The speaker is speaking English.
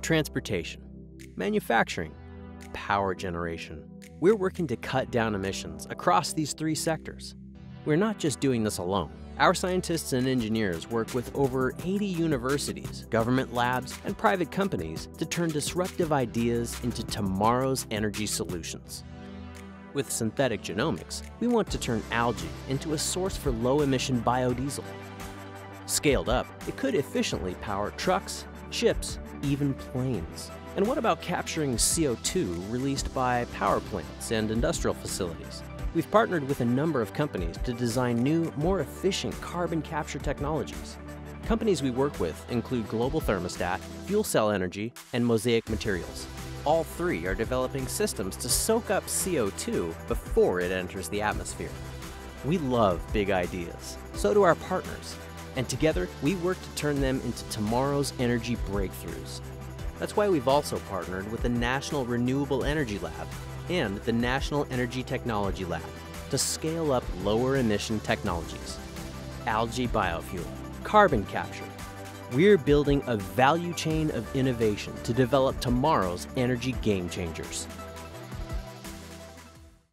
transportation, manufacturing, power generation. We're working to cut down emissions across these three sectors. We're not just doing this alone. Our scientists and engineers work with over 80 universities, government labs, and private companies to turn disruptive ideas into tomorrow's energy solutions. With synthetic genomics, we want to turn algae into a source for low-emission biodiesel. Scaled up, it could efficiently power trucks, ships, even planes. And what about capturing CO2 released by power plants and industrial facilities? We've partnered with a number of companies to design new, more efficient carbon capture technologies. Companies we work with include Global Thermostat, Fuel Cell Energy, and Mosaic Materials. All three are developing systems to soak up CO2 before it enters the atmosphere. We love big ideas, so do our partners, and together we work to turn them into tomorrow's energy breakthroughs. That's why we've also partnered with the National Renewable Energy Lab and the National Energy Technology Lab to scale up lower emission technologies. Algae biofuel, carbon capture. We're building a value chain of innovation to develop tomorrow's energy game changers.